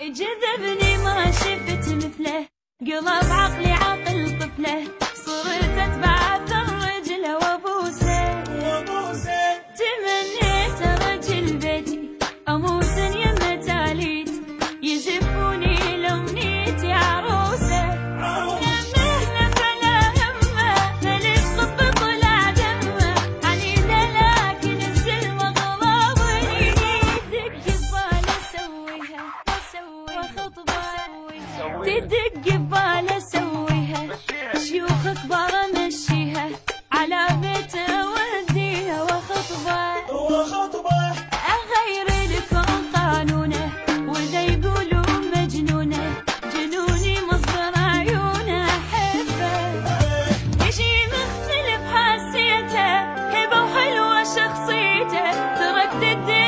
جذبني ما شفت مثله قلب عقلي عقل طفله صرت تدق ببال اسويها شيوخ كبار امشيها على بيت أوديها وخطبة. وخطبه أغير لكم قانونه واذا يقولوا مجنونه جنوني مصدر عيونه. احبه يجي مختلف حاسيته هبة وحلوة شخصيته تركت الدنيا